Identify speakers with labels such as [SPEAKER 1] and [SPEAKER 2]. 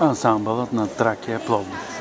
[SPEAKER 1] ансамбълът на Тракия Пловдив.